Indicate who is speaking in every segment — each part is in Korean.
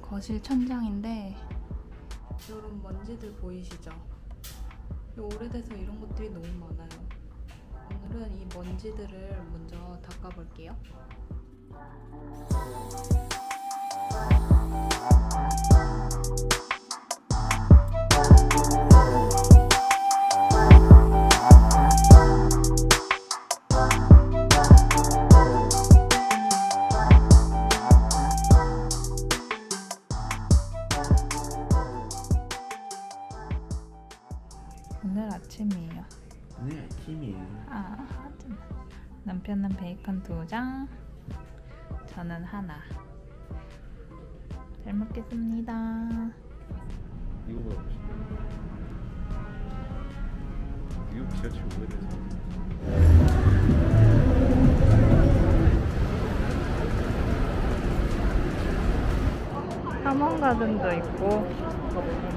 Speaker 1: 거실 천장인데 이런 먼지들 보이시죠? 오래돼서 이런 것들이 너무 많아요. 오늘은 이 먼지들을 먼저 닦아볼게요. 오늘 아침이에요.
Speaker 2: 네, 팀이에요.
Speaker 1: 아, 하여튼 남편은 베이컨 두 장, 저는 하나. 잘 먹겠습니다.
Speaker 2: 이거보다 훨씬 미국 지하철 오래돼서
Speaker 1: 삼원 가든도 있고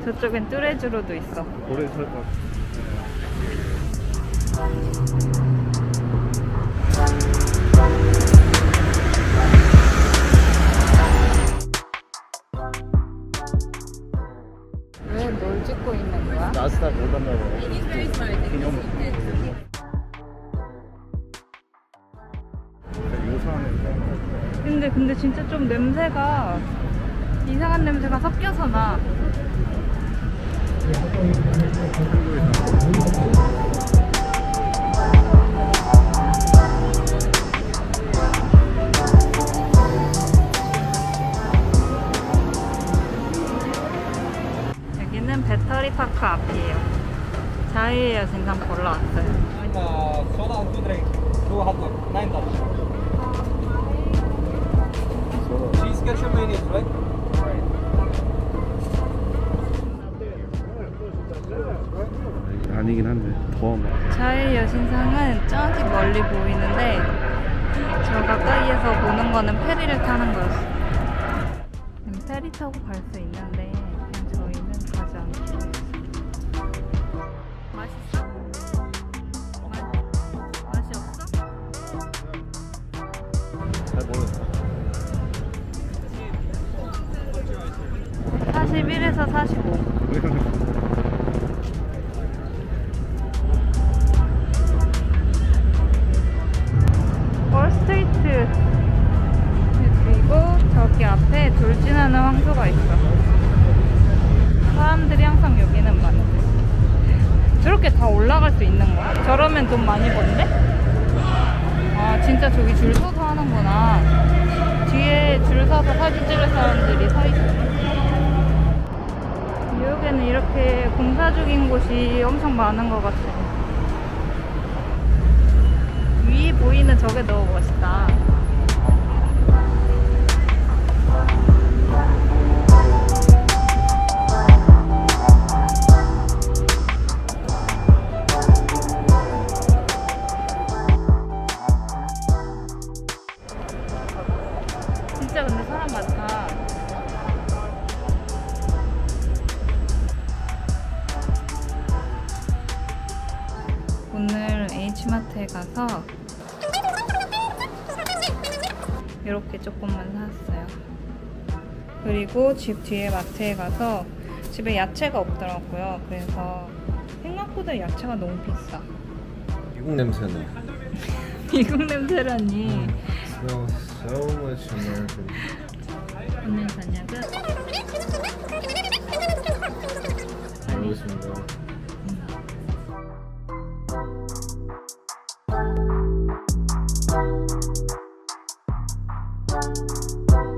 Speaker 1: 저쪽엔 뚜레쥬로도 있어.
Speaker 2: 오래 살까
Speaker 1: 왜
Speaker 2: 기념 요사하는
Speaker 1: 근데 근데 진짜 좀 냄새가 이상한 냄새가 섞여서 나. 여기는 배터리 파크 앞이에요. 자유의 여신상 보러 왔어요.
Speaker 3: Cheese ketchup mayonnaise, right?
Speaker 2: 아니긴 한데 더 막.
Speaker 1: 자의 여신상은 저기 멀리 보이는데 저 가까이에서 보는 거는 페리를 타는 거였어. 음, 페리 타고 갈 수 있는데 41에서 45. 월스트리트 그리고 저기 앞에 돌진하는 황소가 있어 사람들이 항상 여기는 많대 저렇게 다 올라갈 수 있는 거야? 저러면 돈 많이 번대? 아 진짜 저기 줄 서서 하는구나 뒤에 줄 서서 사진 찍을 사람들이 서 있어 뉴욕에는 이렇게 공사 중인 곳이 엄청 많은 것 같아 위 보이는 저게 너무 멋있다. H마트에 가서 이렇게 조금만 샀어요. 그리고 집 뒤에 마트에 가서 집에 야채가 없더라고요. 그래서 생각보다 야채가 너무 비싸.
Speaker 2: 미국 냄새는
Speaker 1: 미국 냄새라니.
Speaker 2: smells so much American
Speaker 1: 오늘 저녁은
Speaker 2: 잘 먹겠습니다 Bye.